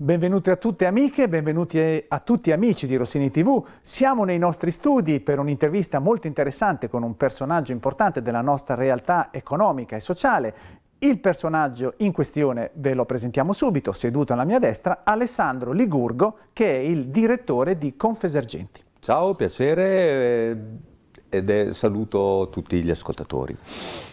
Benvenuti a tutte amiche, benvenuti a tutti amici di Rossini TV. Siamo nei nostri studi per un'intervista molto interessante con un personaggio importante della nostra realtà economica e sociale. Il personaggio in questione ve lo presentiamo subito, seduto alla mia destra, Alessandro Ligurgo, che è il direttore di Confesergenti. Ciao, piacere ed saluto tutti gli ascoltatori.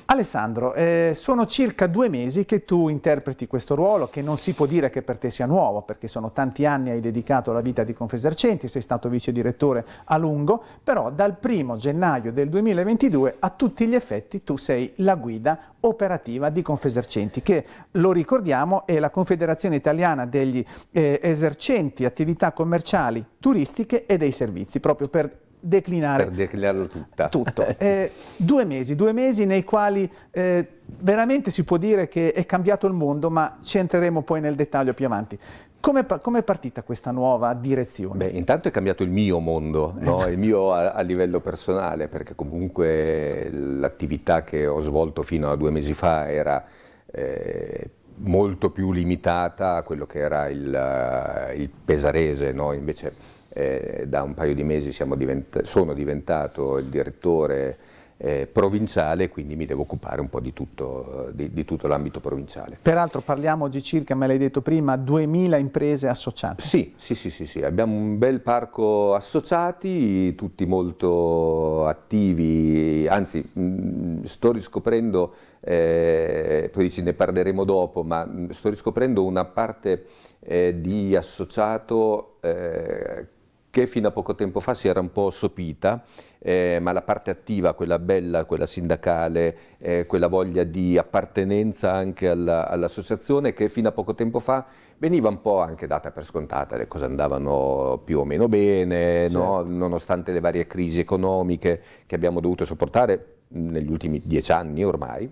Alessandro, eh, sono circa due mesi che tu interpreti questo ruolo, che non si può dire che per te sia nuovo, perché sono tanti anni hai dedicato alla vita di Confesercenti, sei stato vice direttore a lungo, però dal primo gennaio del 2022 a tutti gli effetti tu sei la guida operativa di Confesercenti, che lo ricordiamo è la Confederazione Italiana degli eh, esercenti attività commerciali, turistiche e dei servizi, proprio per declinare per declinarla tutta. tutto. Eh, due mesi, due mesi nei quali eh, veramente si può dire che è cambiato il mondo, ma ci entreremo poi nel dettaglio più avanti. Come, com è partita questa nuova direzione? Beh, intanto è cambiato il mio mondo, esatto. no? il mio a, a, livello personale, perché comunque l'attività che ho svolto fino a due mesi fa era eh, molto più limitata a quello che era il, il pesarese, no? invece eh, da un paio di mesi divent sono diventato il direttore eh, provinciale, quindi mi devo occupare un po' di tutto, di, di tutto l'ambito provinciale. Peraltro parliamo di circa, me l'hai detto prima, 2000 imprese associate. Sì, sì, sì, sì, sì, abbiamo un bel parco associati, tutti molto attivi, anzi mh, sto riscoprendo, eh, poi dici ne parleremo dopo, ma mh, sto riscoprendo una parte eh, di associato eh, che fino a poco tempo fa si era un po' sopita, eh, ma la parte attiva, quella bella, quella sindacale, eh, quella voglia di appartenenza anche all'associazione che fino a poco tempo fa veniva un po' anche data per scontata, le cose andavano più o meno bene, certo. no? nonostante le varie crisi economiche che abbiamo dovuto sopportare negli ultimi dieci anni ormai.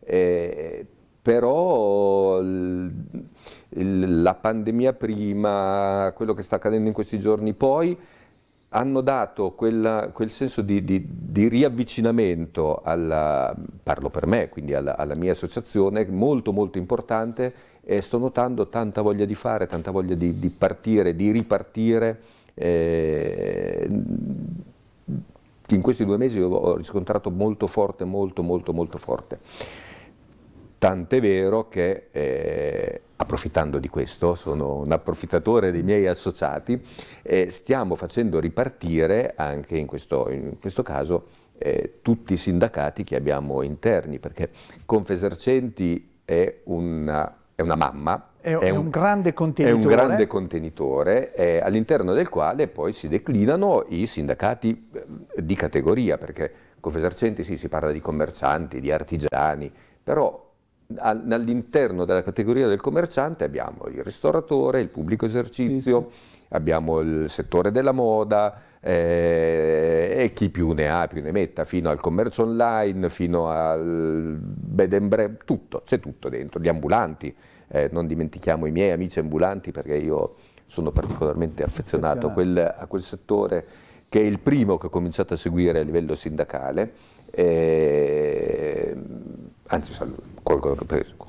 Eh, però la pandemia prima, quello che sta accadendo in questi giorni poi, hanno dato quella, quel senso di, di, di riavvicinamento, alla, parlo per me, quindi alla, alla, mia associazione, molto molto importante e sto notando tanta voglia di fare, tanta voglia di, di partire, di ripartire. Eh, in questi due mesi ho riscontrato molto forte, molto molto molto forte. Tant'è vero che, eh, approfittando di questo, sono un approfittatore dei miei associati, eh, stiamo facendo ripartire anche in questo, in questo caso eh, tutti i sindacati che abbiamo interni, perché Confesercenti è una, è una mamma, è, è, un, un, grande contenitore, è un grande contenitore eh, all'interno del quale poi si declinano i sindacati eh, di categoria, perché Confesercenti sì, si parla di commercianti, di artigiani, però all'interno della categoria del commerciante abbiamo il ristoratore, il pubblico esercizio, sì, sì. abbiamo il settore della moda eh, e chi più ne ha più ne metta, fino al commercio online, fino al bed and breakfast, tutto, c'è tutto dentro, gli ambulanti, eh, non dimentichiamo i miei amici ambulanti perché io sono particolarmente affezionato. A, quel, a quel settore che è il primo che ho cominciato a seguire a livello sindacale. Eh, anzi colgo,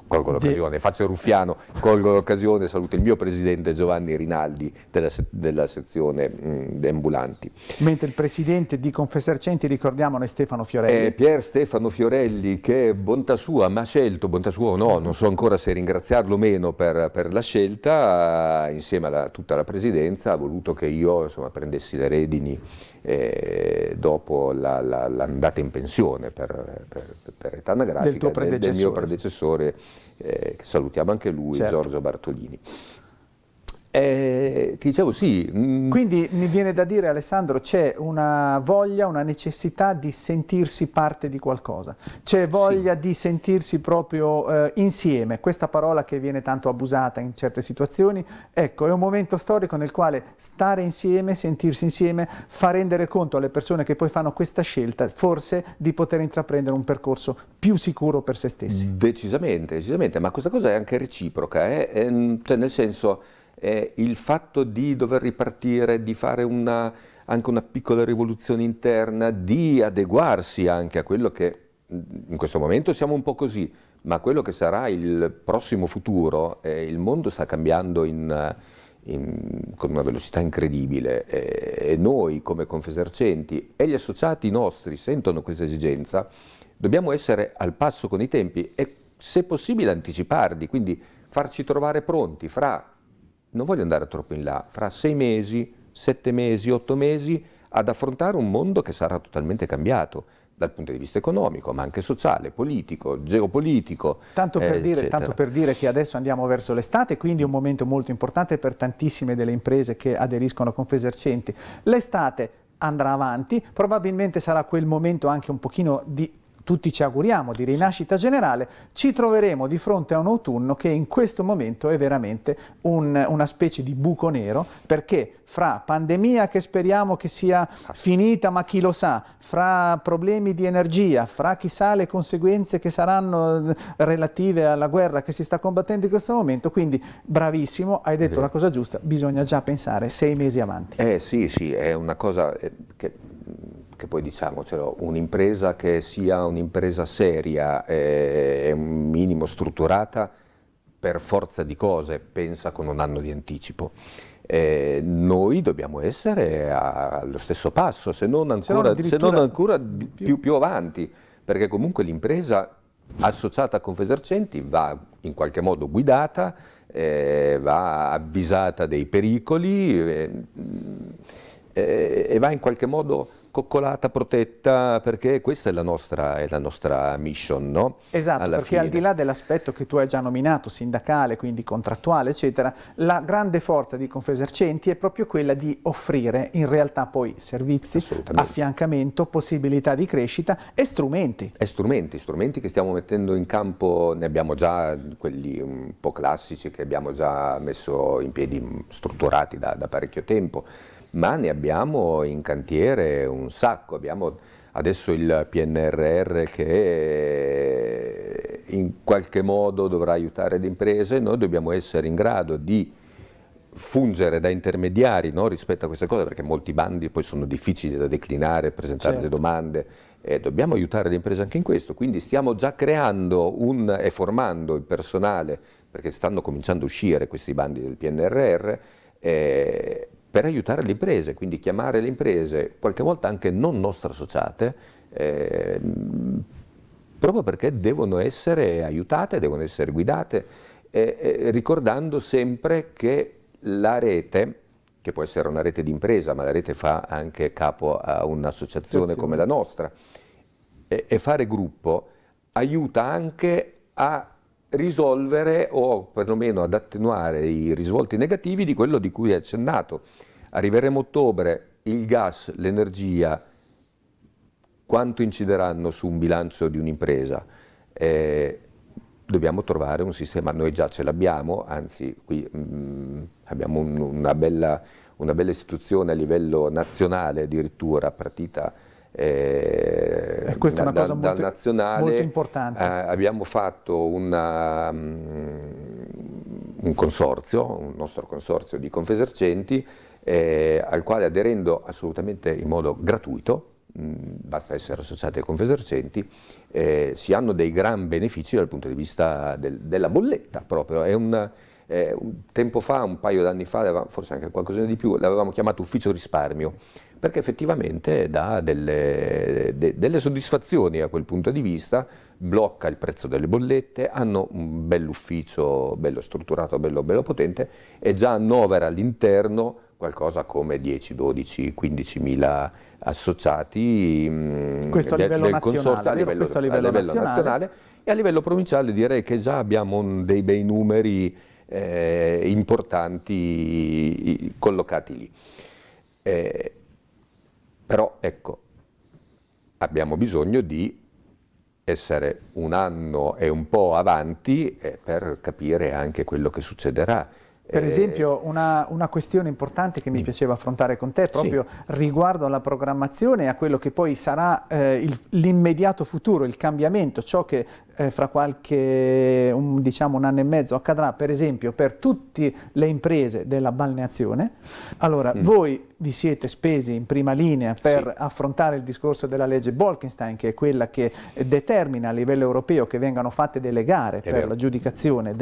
colgo l'occasione, faccio il ruffiano, colgo l'occasione, saluto il mio presidente Giovanni Rinaldi della, della sezione mh, ambulanti. Mentre il presidente di Confesercenti, ricordiamolo, è Stefano Fiorelli. Eh, Pier Stefano Fiorelli che bontà sua mi ha scelto, bontà sua o no, non so ancora se ringraziarlo o meno per, per la scelta, insieme a tutta la presidenza ha voluto che io insomma, prendessi le redini eh, dopo l'andata in pensione per, per, per età anagrafica del, del mio predecessore, eh, che salutiamo anche lui, certo. Giorgio Bartolini. Eh, ti dicevo sì. Mm. Quindi mi viene da dire Alessandro, c'è una voglia, una necessità di sentirsi parte di qualcosa, c'è voglia sì. di sentirsi proprio eh, insieme, questa parola che viene tanto abusata in certe situazioni, ecco è un momento storico nel quale stare insieme, sentirsi insieme, fa rendere conto alle persone che poi fanno questa scelta forse di poter intraprendere un percorso più sicuro per se stessi. Decisamente, decisamente, ma questa cosa è anche reciproca, eh? cioè nel senso eh, il fatto di dover ripartire, di fare una, anche una piccola rivoluzione interna, di adeguarsi anche a quello che in questo momento siamo un po' così, ma quello che sarà il prossimo futuro, eh, il mondo sta cambiando in, in, con una velocità incredibile eh, e noi come Confesercenti e gli associati nostri sentono questa esigenza, dobbiamo essere al passo con i tempi e se possibile anticiparli, quindi farci trovare pronti fra, non voglio andare troppo in là, fra sei mesi, sette mesi, otto mesi ad affrontare un mondo che sarà totalmente cambiato dal punto di vista economico, ma anche sociale, politico, geopolitico. Tanto per, eh, dire, tanto per dire, che adesso andiamo verso l'estate, quindi un momento molto importante per tantissime delle imprese che aderiscono a Confesercenti. L'estate andrà avanti, probabilmente sarà quel momento anche un pochino di tutti ci auguriamo di rinascita generale, ci troveremo di fronte a un autunno che in questo momento è veramente un, una specie di buco nero perché fra pandemia che speriamo che sia finita ma chi lo sa, fra problemi di energia, fra chissà le conseguenze che saranno eh, relative alla guerra che si sta combattendo in questo momento, quindi bravissimo, hai detto la cosa giusta, bisogna già pensare sei mesi avanti. Eh sì, sì, è una cosa eh, che che poi diciamocelo, un'impresa che sia un'impresa seria e un minimo strutturata, per forza di cose pensa con un anno di anticipo. Eh, noi dobbiamo essere allo stesso passo, se non ancora, se non ancora più, più, avanti, perché comunque l'impresa associata a Confesercenti va in qualche modo guidata, eh, va avvisata dei pericoli eh, eh e va in qualche modo coccolata, protetta, perché questa è la nostra, è la nostra mission, no? Esatto, Alla perché fine. al di là dell'aspetto che tu hai già nominato, sindacale, quindi contrattuale, eccetera, la grande forza di Confesercenti è proprio quella di offrire in realtà poi servizi, affiancamento, possibilità di crescita e strumenti. E strumenti, strumenti che stiamo mettendo in campo, ne abbiamo già quelli un po' classici che abbiamo già messo in piedi, strutturati da, da parecchio tempo, ma ne abbiamo in cantiere un sacco. Abbiamo adesso il PNRR che in qualche modo dovrà aiutare le imprese, noi dobbiamo essere in grado di fungere da intermediari no, rispetto a queste cose, perché molti bandi poi sono difficili da declinare, presentare certo. le domande, e dobbiamo aiutare le imprese anche in questo, quindi stiamo già creando un, e formando il personale, perché stanno cominciando a uscire questi bandi del PNRR, eh, per aiutare le imprese, quindi chiamare le imprese, qualche volta anche non nostre associate, eh, proprio perché devono essere aiutate, devono essere guidate, eh, eh, ricordando sempre che la rete, che può essere una rete di impresa, ma la rete fa anche capo a un'associazione come la nostra, e fare gruppo aiuta anche a risolvere o perlomeno ad attenuare i risvolti negativi di quello di cui è accennato. Arriveremo a ottobre, il gas, l'energia, quanto incideranno su un bilancio di un'impresa? Eh, dobbiamo trovare un sistema, noi già ce l'abbiamo, anzi qui mh, mm, abbiamo un, una, bella, una, bella, istituzione a livello nazionale addirittura partita eh, e questa è una da, cosa molto, nazionale, molto importante. Eh, abbiamo fatto una, um, un consorzio, un nostro consorzio di Confesercenti, eh, al quale aderendo assolutamente in modo gratuito, mh, basta essere associati a Confesercenti, eh, si hanno dei gran benefici dal punto di vista del, della bolletta proprio. È un, eh, un tempo fa, un paio d'anni fa, forse anche qualcosina di più, l'avevamo chiamato ufficio risparmio perché effettivamente dà delle, de, delle, soddisfazioni a quel punto di vista, blocca il prezzo delle bollette, hanno un bell'ufficio, bello strutturato, bello, bello potente e già annovera all'interno qualcosa come 10, 12, 15 mila associati mm, questo a livello del nazionale, a livello, a livello, a livello nazionale. nazionale. e a livello provinciale direi che già abbiamo dei bei numeri eh, importanti collocati lì. Eh, però ecco, abbiamo bisogno di essere un anno e un po' avanti eh, per capire anche quello che succederà. Per eh, esempio una, una, questione importante che mi piaceva affrontare con te proprio sì. riguardo alla programmazione e a quello che poi sarà eh, l'immediato futuro, il cambiamento, ciò che eh, fra qualche un, diciamo, un anno e mezzo accadrà per esempio per tutte le imprese della balneazione, allora mm. voi vi siete spesi in prima linea per sì. affrontare il discorso della legge Bolkenstein, che è quella che determina a livello europeo che vengano fatte delle gare è per vero. l'aggiudicazione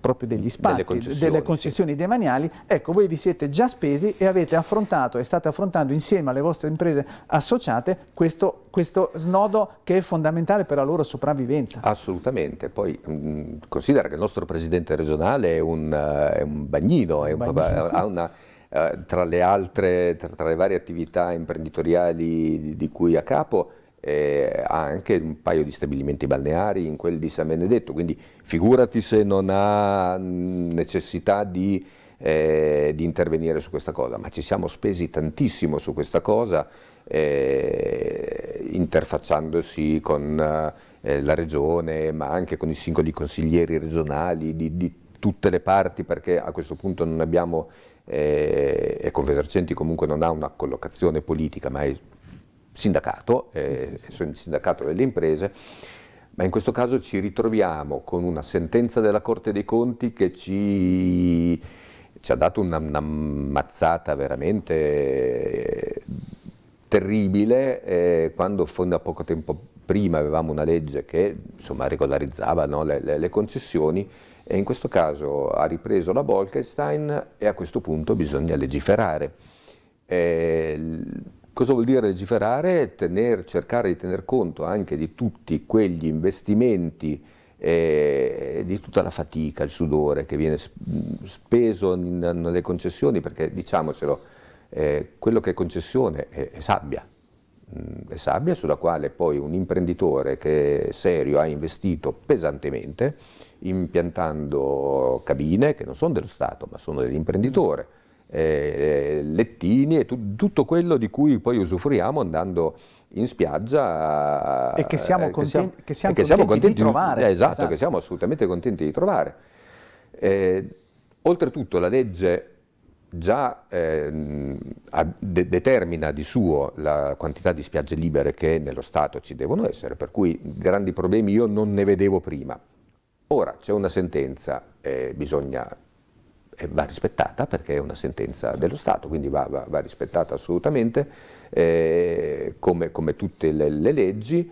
proprio degli spazi, delle concessioni, delle concessioni sì. demaniali, ecco voi vi siete già spesi e avete affrontato e state affrontando insieme alle vostre imprese associate questo, questo snodo che è fondamentale per la loro sopravvivenza. Assolutamente, poi mh, considera che il nostro presidente regionale è un, uh, è un bagnino, è un bagnino. ha una eh, tra le altre, tra, tra, le varie attività imprenditoriali di, di cui a capo, eh, ha anche un paio di stabilimenti balneari in quel di San Benedetto, quindi figurati se non ha necessità di, eh, di intervenire su questa cosa, ma ci siamo spesi tantissimo su questa cosa, eh, interfacciandosi con eh, la regione, ma anche con i singoli consiglieri regionali di, di tutte le parti, perché a questo punto non abbiamo eh, e Confesercenti comunque non ha una collocazione politica, ma è sindacato, sì, eh, sì, sì. sindacato delle imprese, ma in questo caso ci ritroviamo con una sentenza della Corte dei Conti che ci, ci ha dato una, una mazzata veramente eh, terribile eh, quando a poco tempo prima avevamo una legge che insomma, regolarizzava no, le, le, le concessioni e in questo caso ha ripreso la Bolkestein e a questo punto bisogna legiferare. Eh, cosa vuol dire legiferare? Tener, cercare di tener conto anche di tutti quegli investimenti eh, di tutta la fatica, il sudore che viene speso nelle concessioni, perché diciamocelo, eh, quello che è concessione è, è sabbia, mm, è sabbia sulla quale poi un imprenditore che è serio ha investito pesantemente impiantando cabine che non sono dello Stato ma sono dell'imprenditore, eh, lettini e tu, tutto quello di cui poi usufruiamo andando in spiaggia e che siamo, eh, contenti, che siamo, che siamo, contenti, di trovare. Eh, esatto, esatto, che siamo assolutamente contenti di trovare. Eh, oltretutto la legge già eh, de determina di suo la quantità di spiagge libere che nello Stato ci devono essere, per cui grandi problemi io non ne vedevo prima. Ora c'è una sentenza, eh, bisogna, eh, va rispettata perché è una sentenza dello Stato, quindi va, va, va rispettata assolutamente, come, come, tutte le, le leggi,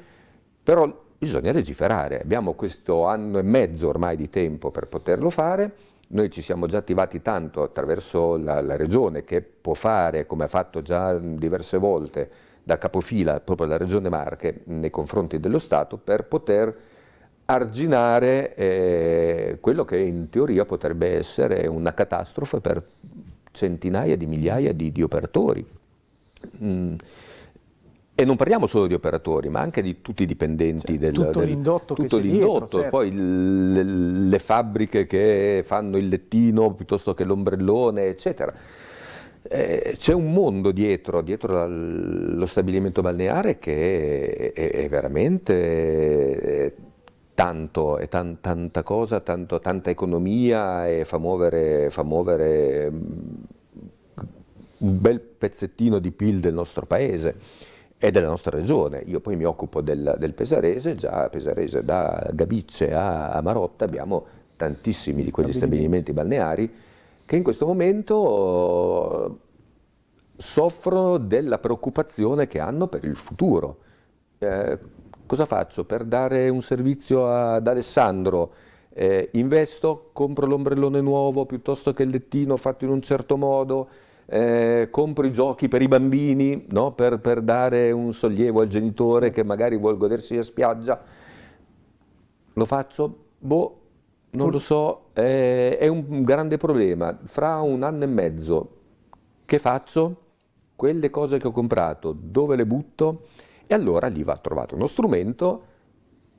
però bisogna legiferare. Abbiamo questo anno e mezzo ormai di tempo per poterlo fare, noi ci siamo già attivati tanto attraverso la, la Regione che può fare, come ha fatto già diverse volte, da capofila proprio la Regione Marche nei confronti dello Stato per poter arginare eh, quello che in teoria potrebbe essere una catastrofe per centinaia di migliaia di, di operatori. Mm. E non parliamo solo di operatori, ma anche di tutti i dipendenti cioè, del tutto l'indotto tutto l'indotto, certo. poi le, le, fabbriche che fanno il lettino piuttosto che l'ombrellone, eccetera. Eh, c'è un mondo dietro, dietro lo stabilimento balneare che è, è, è veramente tanto, è tan, tanta cosa, tanto, tanta economia e fa muovere, fa muovere mm, un bel pezzettino di PIL del nostro paese e della nostra regione. Io poi mi occupo del, del Pesarese, già Pesarese da Gabicce a, Marotta abbiamo tantissimi di quegli stabilimenti balneari che in questo momento soffrono della preoccupazione che hanno per il futuro. Eh, cosa faccio per dare un servizio ad Alessandro? Eh, investo, compro l'ombrellone nuovo piuttosto che il lettino fatto in un certo modo, eh, compro i giochi per i bambini no? per, per, dare un sollievo al genitore sì. che magari vuol godersi a spiaggia. Lo faccio? Boh, non lo so, eh, è un grande problema. Fra un anno e mezzo che faccio? Quelle cose che ho comprato, dove le butto? E allora lì va trovato uno strumento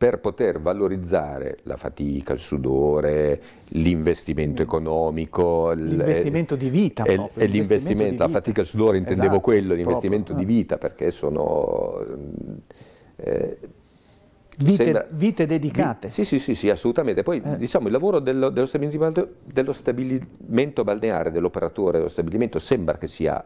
per poter valorizzare la fatica, il sudore, l'investimento mm. economico. L'investimento di vita. E, e l'investimento, la fatica e il sudore intendevo esatto, quello, l'investimento di vita, perché sono... Eh, Vite, sembra, vite, dedicate. sì, sì, sì, sì, assolutamente. Poi eh. diciamo il lavoro dello, dello, stabilimento, dello stabilimento balneare, dell'operatore dello stabilimento, sembra che sia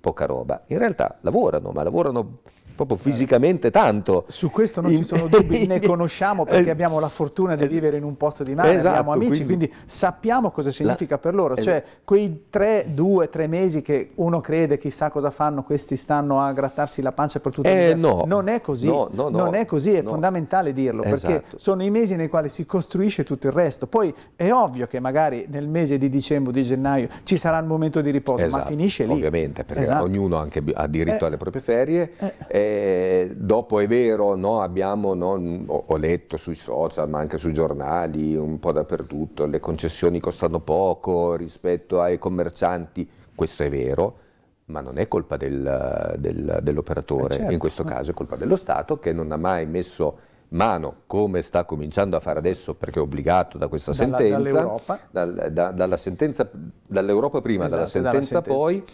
poca roba. In realtà lavorano, ma lavorano proprio fisicamente tanto. Su questo non ci sono dubbi, ne conosciamo perché abbiamo la fortuna di vivere in un posto di mare, esatto, abbiamo amici, quindi... quindi, sappiamo cosa significa la... per loro, cioè quei tre, due, tre mesi che uno crede chissà cosa fanno, questi stanno a grattarsi la pancia per tutto eh, il no. non è così, no, no, non è così, è fondamentale dirlo, esatto. perché sono i mesi nei quali si costruisce tutto il resto, poi è ovvio che magari nel mese di dicembre, di gennaio ci sarà il momento di riposo, esatto, ma finisce lì. Ovviamente, perché esatto. ognuno anche ha diritto eh, alle proprie ferie. Eh. Eh, dopo è vero, no, abbiamo, no, ho, letto sui social, ma anche sui giornali, un po' dappertutto, le concessioni costano poco rispetto ai commercianti, questo è vero, ma non è colpa del, del, dell'operatore, eh certo. in questo caso è colpa dello Stato che non ha mai messo mano, come sta cominciando a fare adesso perché è obbligato da questa dalla, sentenza, dal, da, dalla sentenza, dall'Europa prima, esatto, dalla sentenza, dalla sentenza. poi,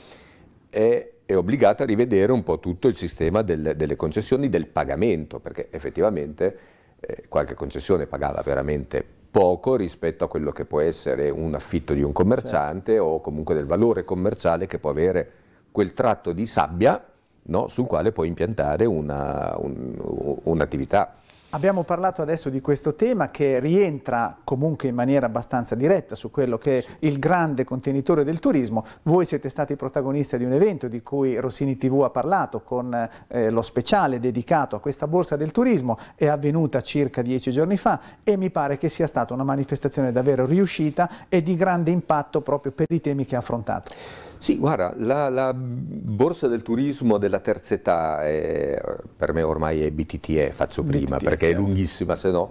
è, è, obbligato a rivedere un po' tutto il sistema del, delle concessioni, del pagamento, perché effettivamente eh, qualche concessione pagava veramente poco rispetto a quello che può essere un affitto di un commerciante certo. o comunque del valore commerciale che può avere quel tratto di sabbia no, sul quale puoi impiantare un'attività. Un, Abbiamo parlato adesso di questo tema che rientra comunque in maniera abbastanza diretta su quello che è il grande contenitore del turismo. Voi siete stati protagonisti di un evento di cui Rossini TV ha parlato con eh, lo speciale dedicato a questa borsa del turismo, è avvenuta circa dieci giorni fa e mi pare che sia stata una manifestazione davvero riuscita e di grande impatto proprio per i temi che ha affrontato. Sì, guarda, la, la, borsa del turismo della terza età, è, per me ormai è BTTE, faccio prima BTTE, perché è lunghissima, se no,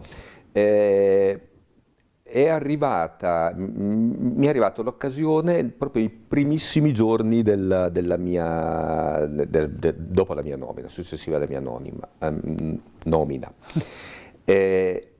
è, è arrivata, mi è arrivata l'occasione proprio i primissimi giorni del, della mia, del, del, dopo la mia nomina, successiva alla mia nonima, um, nomina. Eh,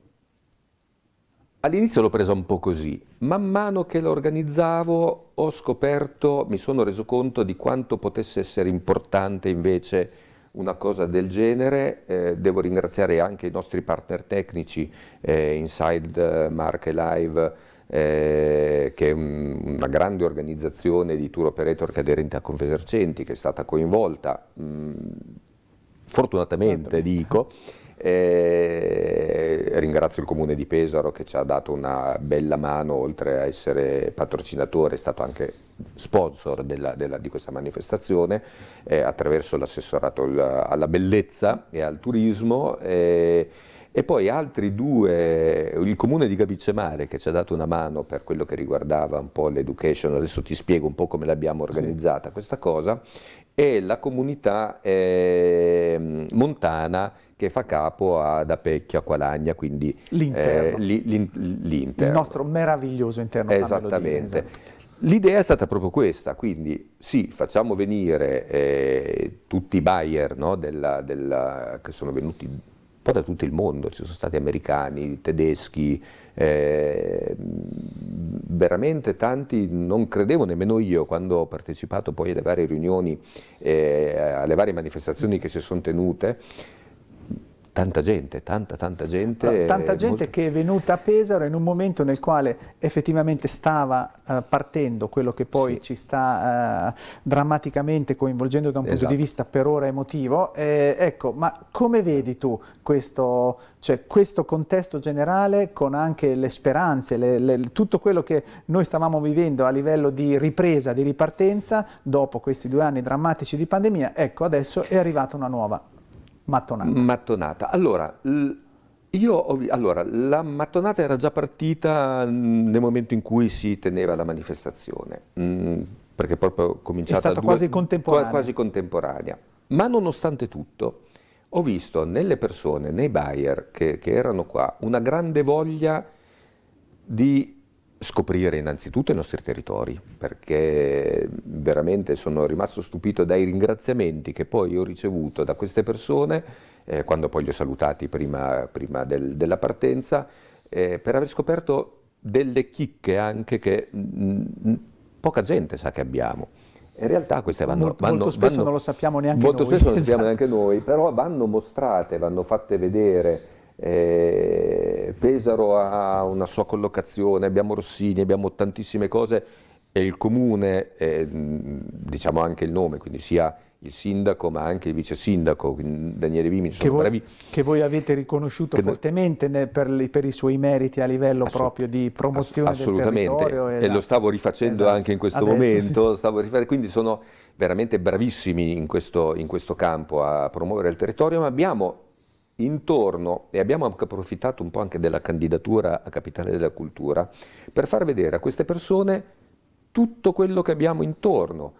All'inizio l'ho presa un po' così, man mano che lo organizzavo ho scoperto, mi sono reso conto di quanto potesse essere importante invece una cosa del genere. Eh, devo ringraziare anche i nostri partner tecnici, eh, Inside Marche Live, eh, che è un, una grande organizzazione di tour operator che aderente a Confesercenti, che è stata coinvolta, mh, fortunatamente. dico, eh, ringrazio il comune di Pesaro che ci ha dato una bella mano, oltre a essere patrocinatore, è stato anche sponsor della, della, di questa manifestazione eh, attraverso l'assessorato alla bellezza e al turismo. Eh, e poi altri due, il comune di Gabicemare che ci ha dato una mano per quello che riguardava un po' l'education, adesso ti spiego un po' come l'abbiamo organizzata sì. questa cosa, e la comunità eh, montana che fa capo ad Apecchio, a Qualagna, quindi l'interno. Eh, Il nostro meraviglioso interno. Esattamente. L'idea è stata proprio questa, quindi sì, facciamo venire eh, tutti i buyer no, della, della, che sono venuti po' da tutto il mondo, ci sono stati americani, tedeschi, eh, veramente tanti, non credevo nemmeno io quando ho partecipato poi alle varie riunioni, eh, alle varie manifestazioni che si sono tenute, Tanta gente, tanta, tanta gente. Tanta gente molto... che è venuta a Pesaro in un momento nel quale effettivamente stava uh, partendo quello che poi sì. ci sta uh, drammaticamente coinvolgendo da un esatto. punto di esatto. vista per ora emotivo. Eh, ecco, ma come vedi tu questo, cioè, questo contesto generale con anche le speranze, le, le, tutto quello che noi stavamo vivendo a livello di ripresa, di ripartenza dopo questi due anni drammatici di pandemia, ecco adesso è arrivata una nuova mattonata. Mattonata. Allora, io allora, la mattonata era già partita nel momento in cui si teneva la manifestazione, mh, perché proprio cominciata È stata quasi contemporanea. quasi contemporanea. Ma nonostante tutto, ho visto nelle persone, nei buyer che, che erano qua, una grande voglia di scoprire innanzitutto i nostri territori, perché veramente sono rimasto stupito dai ringraziamenti che poi ho ricevuto da queste persone, eh, quando poi li ho salutati prima, prima del, della partenza, eh, per aver scoperto delle chicche anche che mh, mm, poca gente sa che abbiamo. In realtà queste vanno... Molto, vanno, molto spesso vanno, non lo sappiamo neanche molto noi. Molto spesso non lo sappiamo esatto. neanche noi, però vanno mostrate, vanno fatte vedere eh, Pesaro ha una sua collocazione, abbiamo Rossini, abbiamo tantissime cose e il comune, eh, diciamo anche il nome, quindi sia il sindaco ma anche il vice sindaco, Daniele Vimi, che voi, che voi avete riconosciuto che fortemente ne, per, per, i suoi meriti a livello proprio di promozione assolutamente. del territorio. E, e la... lo stavo rifacendo esatto. anche in questo Adesso momento, sì. quindi sono veramente bravissimi in questo, in questo campo a promuovere il territorio, ma abbiamo intorno, e abbiamo anche approfittato un po' anche della candidatura a Capitale della Cultura, per far vedere a queste persone tutto quello che abbiamo intorno,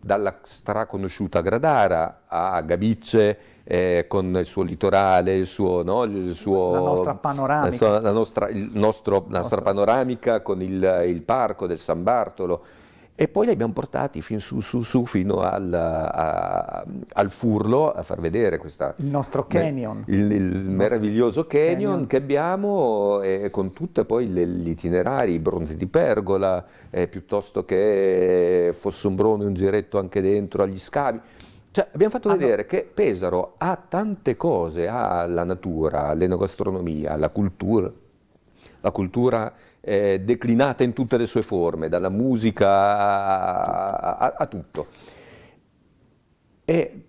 dalla straconosciuta Gradara a Gabicce eh, con il suo litorale, il suo, no, il suo, la nostra panoramica, la, la nostra, nostro, la nostra. panoramica con il, il, parco del San Bartolo, e poi li abbiamo portati fin su, su, su fino al, a, al, Furlo a far vedere questa, il nostro canyon. Il, il meraviglioso canyon, canyon, che abbiamo eh, con tutti poi gli itinerari, i bronzi di pergola, eh, piuttosto che Fossombrone un giretto anche dentro agli scavi. Cioè, abbiamo fatto ah, vedere no. che Pesaro ha tante cose, ha la natura, l'enogastronomia, la cultura, la cultura eh, declinata in tutte le sue forme, dalla musica a, a, a tutto. E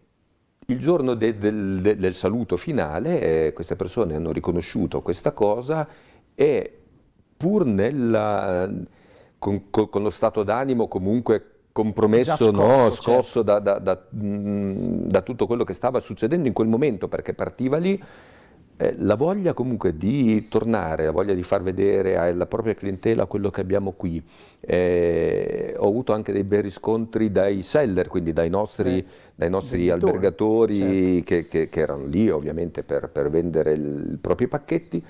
il giorno de, del, de, del, saluto finale eh, queste persone hanno riconosciuto questa cosa e pur nella, con, con, lo stato d'animo comunque compromesso, scosso, no? scosso certo. da, da, da, da tutto quello che stava succedendo in quel momento perché partiva lì, eh, la voglia comunque di tornare, la voglia di far vedere alla propria clientela quello che abbiamo qui. Eh, ho avuto anche dei bei riscontri dai seller, quindi dai nostri, dai nostri albergatori certo. che, che, che, erano lì ovviamente per, per vendere il, i propri pacchetti.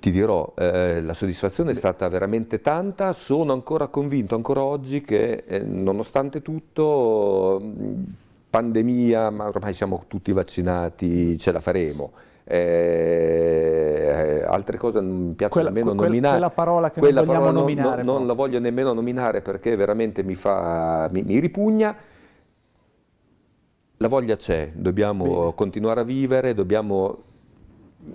Ti dirò, eh, la soddisfazione è stata veramente tanta, sono ancora convinto, ancora oggi, che eh, nonostante tutto, pandemia, ma ormai siamo tutti vaccinati, ce la faremo. Eh, altre cose non mi piace quella, nemmeno quella, nominare. Quella parola che quella non vogliamo parola nominare. No, non la voglio nemmeno nominare perché veramente mi, fa, mi, mi ripugna. La voglia c'è, dobbiamo Bene. continuare a vivere, dobbiamo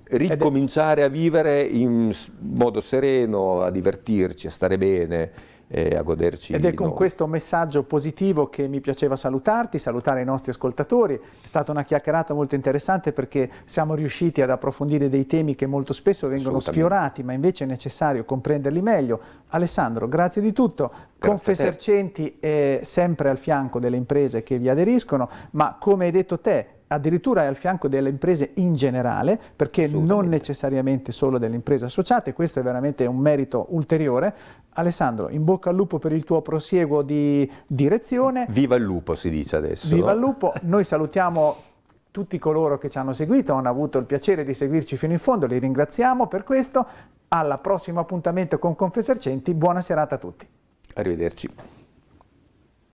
ricominciare a vivere in modo sereno, a divertirci, a stare bene e a goderci. Ed è con noi. questo messaggio positivo che mi piaceva salutarti, salutare i nostri ascoltatori. È stata una chiacchierata molto interessante perché siamo riusciti ad approfondire dei temi che molto spesso vengono sfiorati, ma invece è necessario comprenderli meglio. Alessandro, grazie di tutto. Confesercenti è sempre al fianco delle imprese che vi aderiscono, ma come hai detto te, addirittura è al fianco delle imprese in generale, perché non necessariamente solo delle imprese associate, questo è veramente un merito ulteriore. Alessandro, in bocca al lupo per il tuo prosieguo di direzione. Viva il lupo si dice adesso. Viva no? il lupo, noi salutiamo tutti coloro che ci hanno seguito, hanno avuto il piacere di seguirci fino in fondo, li ringraziamo per questo. Al prossimo appuntamento con Confesercenti, buona serata a tutti. Arrivederci.